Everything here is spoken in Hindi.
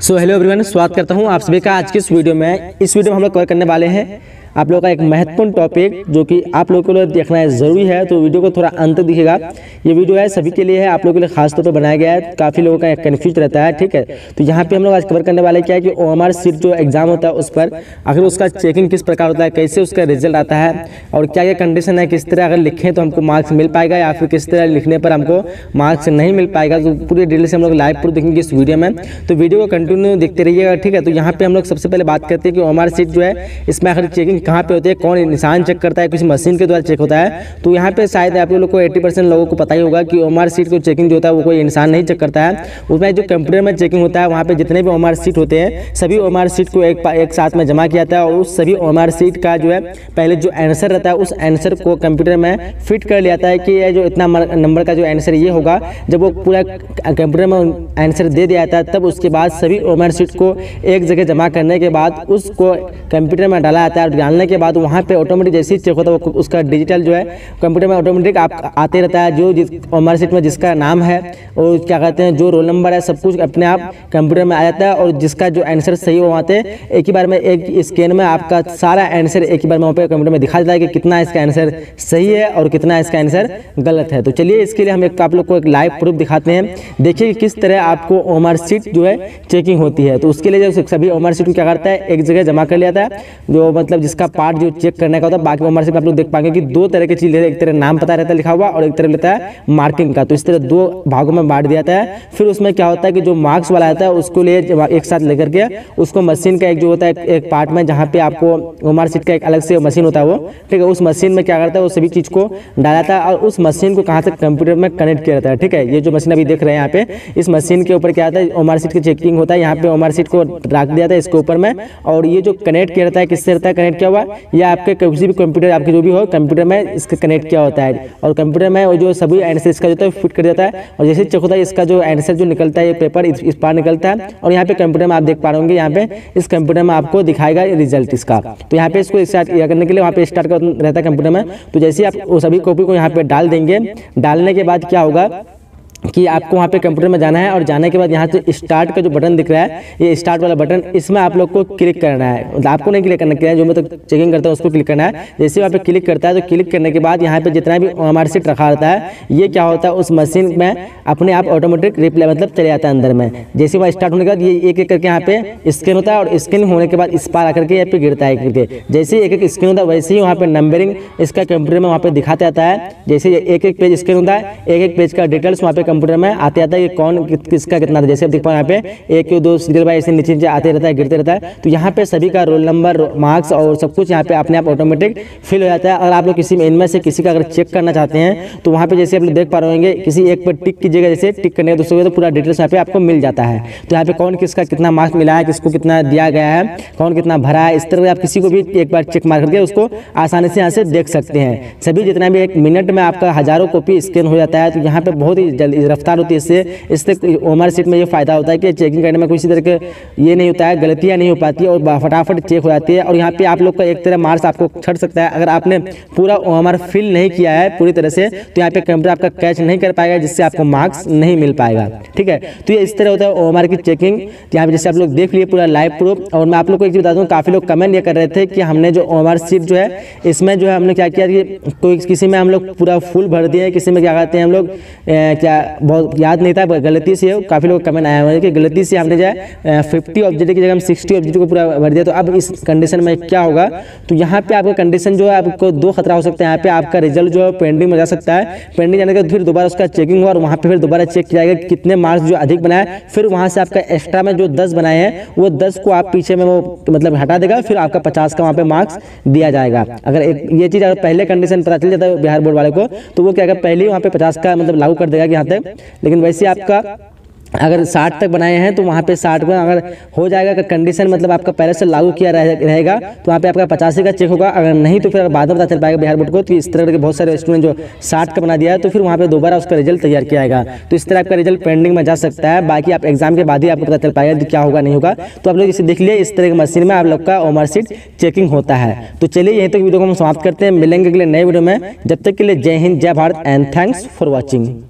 सो हेलो एवरीवन स्वागत करता हूँ आप सभी का आज के इस वीडियो में। इस वीडियो में हम लोग कवर करने वाले हैं आप लोगों का एक महत्वपूर्ण टॉपिक जो कि आप लोगों के लिए देखना है ज़रूरी है तो वीडियो को थोड़ा अंत दिखेगा ये वीडियो है सभी के लिए है, आप लोगों के लिए खास तौर पर बनाया गया है, काफ़ी लोगों का कन्फ्यूज़ रहता है, ठीक है? तो यहाँ पे हम लोग आज कवर करने वाले क्या है कि ओ सीट जो एग्ज़ाम होता है उस पर, आखिर उसका चेकिंग किस प्रकार होता है, कैसे उसका रिज़ल्ट आता है, और क्या क्या कंडीशन है, किस तरह अगर लिखें तो हमको मार्क्स मिल पाएगा, या फिर किस तरह लिखने पर हमको मार्क्स नहीं मिल पाएगा तो पूरी डिटेल से हम लोग लाइव प्रूफ देखेंगे इस वीडियो में। तो वीडियो को कंटिन्यू देखते रहिएगा, ठीक है? तो यहाँ पे हम लोग सबसे पहले बात करते हैं कि ओ सीट जो है, इसमें आखिर चेकिंग कहाँ पे होती है, कौन निशान चेक करता है, किसी मशीन के द्वारा चेक होता है तो यहाँ पे शायद आप लोग को एट्टी परसेंट लोगों को पता ही होगा कि ओमार सीट को चेकिंग जो होता है, वो कोई इंसान नहीं चेक करता है। उसमें जो कंप्यूटर में चेकिंग होता है, वहाँ पे जितने भी ओमार सीट होते हैं, सभी ओमार सीट को एक एक साथ में जमा किया जाता है और उस सभी ओमार सीट का जो है, पहले जो आंसर रहता है, उस आंसर को कंप्यूटर में फिट कर लिया जाता है कि जो इतना नंबर का जो आंसर ये होगा। जब वो पूरा कंप्यूटर में आंसर दे दिया जाता है, तब उसके बाद सभी ओमार सीट को एक जगह जमा करने के बाद उसको कंप्यूटर में डाला जाता है डालने के बाद वहाँ पे ऑटोमेटिक जैसे ही चेक होता है उसका डिजिटल जो है कंप्यूटर में ऑटोमेटिक आप आते रहता है, जो जिस, हमारे सीट में जिसका नाम है, और क्या कहते हैं, जो रोल नंबर है, सब कुछ अपने आप कंप्यूटर में आ जाता है, और जिसका जो आंसर सही हो आते एक ही बार में, एक स्कैन में आपका सारा आंसर एक ही बार में वहाँ पे कंप्यूटर में दिखा देता है कि कितना इसका आंसर सही है और कितना इसका आंसर गलत है। तो चलिए, इसके लिए हम एक, आप लोग को एक लाइव प्रूफ दिखाते हैं। देखिए कि किस तरह आपको ओमर सीट जो है चेकिंग होती है। तो उसके लिए जो सभी ओमर सीट क्या करता है, एक जगह जमा कर लिया था जो मतलब जिसका पार्ट जो चेक करने का होता है, बाकी उम्र से आप लोग देख पाएँगे कि दो तरह की चीज़, एक तरह नाम पता रहता है लिखा हुआ और एक तरह लेता है मार्किंग का। तो इस तरह दो भागों में बांट दिया जाता है। फिर उसमें क्या होता है कि जो मार्क्स वाला आता है, उसको लिए एक साथ लेकर के, उसको मशीन का एक जो होता है, एक पार्ट में जहाँ पे आपको उमर सीट का एक अलग से मशीन होता है वो। ठीक है, उस मशीन में क्या करता है, वो सभी चीज़ को डालता है और उस मशीन को कहाँ से कंप्यूटर में कनेक्ट किया जाता है। ठीक है, ये जो मशीन अभी देख रहे हैं यहाँ पे, इस मशीन के ऊपर क्या आता है उमर सीट की चेकिंग होता है। यहाँ पे उमर सीट को रख दिया था इसके ऊपर में और ये जो कनेक्ट किया रहता है, किससे रहता है? कनेक्ट किया हुआ ये आपके किसी भी कंप्यूटर आपके जो भी हो कंप्यूटर में इसका कनेक्ट किया होता है। और कंप्यूटर में जो सभी आंसर इसका जो है फिट कर देता है। और जैसे चेक होता है इसका जो आंसर जो निकलता है ये पेपर इस, पार निकलता है। और यहाँ पे कंप्यूटर में आप देख पा रहे यहाँ पे इस कंप्यूटर में आपको दिखाएगा रिज़ल्ट इसका। तो यहाँ पे इसको स्टार्ट करने के लिए वहाँ पे स्टार्ट रहता है कंप्यूटर में। तो जैसे आप सभी कॉपी को यहाँ पे डाल देंगे डालने के बाद क्या होगा? कि आपको वहाँ पे कंप्यूटर में जाना है और जाने के बाद यहाँ से स्टार्ट का जो बटन दिख रहा है, ये स्टार्ट वाला बटन इसमें आप लोग को क्लिक करना है। मतलब आपको नहीं क्लिक करना है जो मैं तो चेकिंग करता हूँ, उसको क्लिक करना है। जैसे वहाँ पे क्लिक करता है तो क्लिक करने के बाद यहाँ पे जितना भी हमारे सीट रखा रहता है, ये क्या होता है, उस मशीन में अपने आप ऑटोमेटिक रिप्लाई मतलब चले जाता है अंदर में। जैसे वहाँ स्टार्ट होने के बाद, ये एक एक करके यहाँ पे स्कैन होता है और स्कैन होने के बाद इस पार आकर के यहाँ पे गिरता है करके। जैसे एक एक स्कैन होता है, वैसे ही वहाँ पे नंबरिंग इसका कंप्यूटर में वहाँ पे दिखाते आता है। जैसे एक एक पेज स्कैन होता है एक एक पेज का डिटेल्स वहाँ पे कंप्यूटर में आते आता है कि कौन किसका कितना था। जैसे आप देख पाओ यहाँ पे, एक दो सीरियल बाई ऐसे नीचे नीचे आते रहता है, गिरते रहता है। तो यहाँ पे सभी का रोल नंबर मार्क्स और सब कुछ यहाँ पे अपने आप ऑटोमेटिक फिल हो जाता है। अगर आप लोग किसी इनमें से किसी का अगर चेक करना चाहते हैं तो वहाँ पे जैसे आप लोग देख पा रहे किसी एक पर टिक कीजिएगा जैसे टिक करने का दूसरे तो पूरा डिटेल्स यहाँ पे आपको मिल जाता है। तो यहाँ पे कौन किसका कितना मार्क्स मिला है, किसको कितना दिया गया है, कौन कितना भरा है, इस तरह आप किसी को भी एक बार चेक मार करके उसको आसानी से यहाँ से देख सकते हैं। सभी जितना भी एक मिनट में आपका हज़ारों कॉपी स्कैन हो जाता है तो यहाँ पे बहुत ही जल्दी रफ्तार होती है, इससे इससे ओमर सीट में ये फ़ायदा होता है कि चेकिंग करने में किसी तरह के ये नहीं होता है, गलतियाँ नहीं हो पाती और फटाफट चेक हो जाती है और यहाँ पर आप लोग का एक तरह मार्क्स आपको छड़ सकता है। अगर आपने पूरा ओमर फिल नहीं किया है पूरी तरह से तो यहाँ पे कंप्यूटर आपका कैच नहीं कर पाएगा, जिससे आपको मार्क्स नहीं मिल पाएगा। ठीक है? तो ये इस तरह होता है ओमर की चेकिंग यहाँ पे जैसे आप लोग देख लिए पूरा लाइव प्रूफ और मैं आप लोग को एक चीज़ बता दूँ, काफ़ी लोग कमेंट ये कर रहे थे कि हमने जो ओमर सीट जो है, इसमें जो है हमने क्या किया कि कोई किसी में हम लोग पूरा फुल भर दिए किसी में क्या कहते हैं हम लोग क्या बहुत याद नहीं था गलती से काफ़ी लोग कमेंट आया हुआ है कि गलती से हमने जो है फिफ्टी ऑब्जेक्ट की जगह हम सिक्सटी ऑब्जेक्ट को पूरा भर दिया। तो अब इस कंडीशन में क्या होगा? तो यहाँ पे आपका कंडीशन जो है, आपको दो खतरा हो सकता है। यहाँ पे आपका रिज़ल्ट जो है पेंडिंग में जा सकता है। पेंडिंग जाने के बाद फिर दोबारा उसका चेकिंग हुआ और वहाँ पे फिर दोबारा चेक किया जाएगा कितने मार्क्स जो अधिक बनाए। फिर वहाँ से आपका एक्स्ट्रा में जो दस बनाए हैं, वो दस को आप पीछे में वो मतलब हटा देगा। फिर आपका पचास का वहाँ पर मार्क्स दिया जाएगा। अगर ये चीज़ अगर पहले कंडीशन पता चल जाता है बिहार बोर्ड वाले को तो वो क्या पहले ही वहाँ पे पचास का मतलब लागू कर देगा कि यहाँ तक लेकिन वैसे आपका अगर साठ तक बनाए हैं तो वहाँ पे साठ में अगर हो जाएगा, अगर कंडीशन मतलब आपका पहले से लागू किया रहेगा तो वहाँ पे आपका पचासी का चेक होगा। अगर नहीं तो फिर बाद में पता चल पाएगा बिहार बोर्ड को तो इस तरह के बहुत सारे स्टूडेंट जो साठ का बना दिया है तो फिर वहाँ पे दोबारा उसका रिज़ल्ट तैयार किया जाएगा। तो इस तरह आपका रिज़ल्ट पेंडिंग में जा सकता है। बाकी आप एग्ज़ाम के बाद ही आपको पता चल पाएगा क्या होगा, नहीं होगा। तो आप लोग इसे देख लिए इस तरह की मशीन में आप लोग का ओमर सीट चेकिंग होता है। तो चलिए, यहीं तक वीडियो को हम समाप्त करते हैं। मिलेंगे अगले नए वीडियो में। जब तक के लिए जय हिंद, जय Bharat and thanks for watching